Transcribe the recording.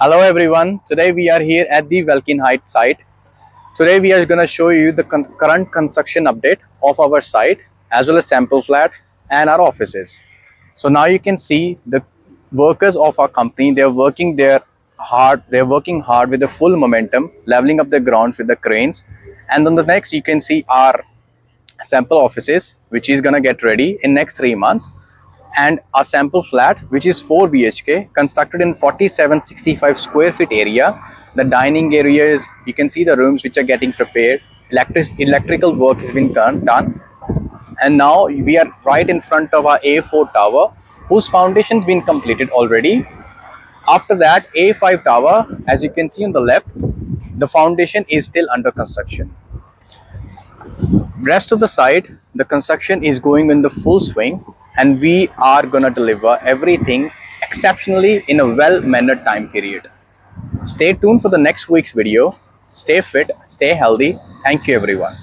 Hello everyone, today we are here at the Welkin Heights site. Today we are going to show you the con current construction update of our site as well as sample flat and our offices. So now you can see the workers of our company, they are working their hard, they are working hard with the full momentum, leveling up the ground with the cranes. And on the next you can see our sample offices which is going to get ready in next three months and a sample flat which is 4 BHK constructed in 4765 square feet area. The dining area is, you can see the rooms which are getting prepared. Electric, electrical work has been done. And now we are right in front of our A4 tower whose foundation has been completed already. After that A5 tower as you can see on the left the foundation is still under construction. Rest of the site the construction is going in the full swing and we are gonna deliver everything exceptionally in a well-mannered time period. Stay tuned for the next week's video. Stay fit, stay healthy. Thank you everyone.